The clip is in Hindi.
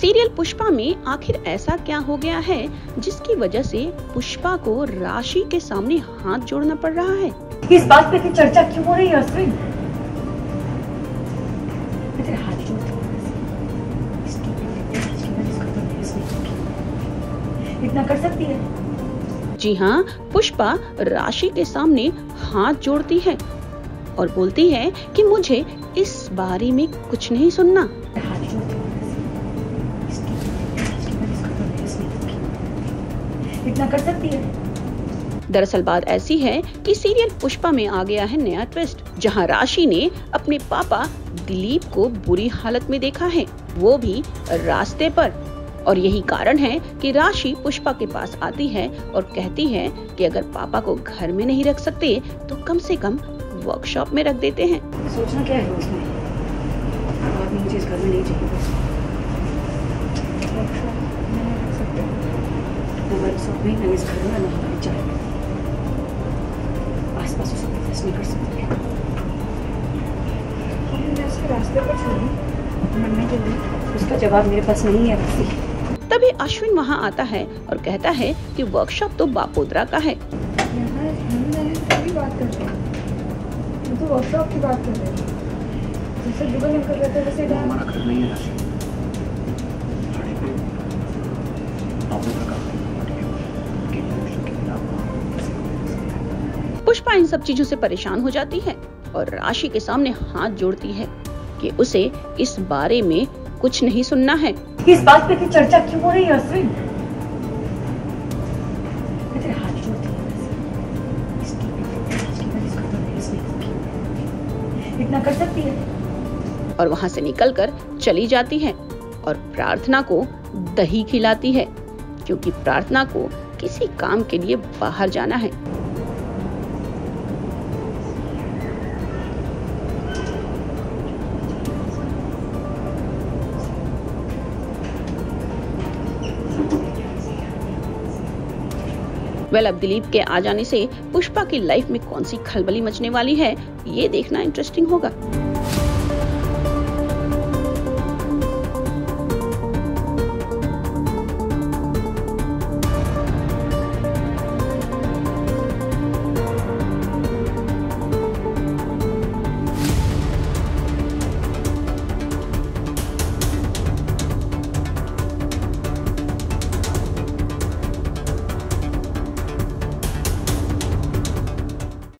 सीरियल पुष्पा में आखिर ऐसा क्या हो गया है जिसकी वजह से पुष्पा को राशि के सामने हाथ जोड़ना पड़ रहा है? इस बात पे इतनी चर्चा क्यों हो रही है अश्विन? तो होगी। इतना कर सकती है? जी हाँ पुष्पा राशि के सामने हाथ जोड़ती है और बोलती है कि मुझे इस बारे में कुछ नहीं सुनना। इतना कर सकती है? दरअसल बात ऐसी है कि सीरियल पुष्पा में आ गया है नया ट्विस्ट जहाँ राशि ने अपने पापा दिलीप को बुरी हालत में देखा है। वो भी रास्ते पर। और यही कारण है कि राशि पुष्पा के पास आती है और कहती है कि अगर पापा को घर में नहीं रख सकते तो कम से कम वर्कशॉप में रख देते हैं। सोचना क्या है उसमें मुझे इस घर में नहीं चाहिए। सब में मैंने इस घर में ना हमारी चाय आस पास उसे नहीं कर सकती मैं उसके रास्ते पर छोड़ी मरने के लिए उसका जवाब मेरे पास नहीं है तभी अश्विन वहाँ आता है और कहता है कि वर्कशॉप तो बापोदरा का है। मैंने कर हैं। तो वर्कशॉप की बात कर रहे हैं। जैसे जुगल हम कर रहे थे वैसे हमारा घर नहीं है पुष्पा इन सब चीज़ों से परेशान हो जाती है और राशि के सामने हाथ जोड़ती है कि उसे इस बारे में कुछ नहीं सुनना है। इस बात पे इतनी चर्चा क्यों हो रही है अश्विन? हूँ तो। इतना कर सकती है? और वहाँ से निकलकर चली जाती है और प्रार्थना को दही खिलाती है क्योंकि प्रार्थना को किसी काम के लिए बाहर जाना है। वेल अब दिलीप के आ जाने से पुष्पा की लाइफ में कौन सी खलबली मचने वाली है, ये देखना इंटरेस्टिंग होगा।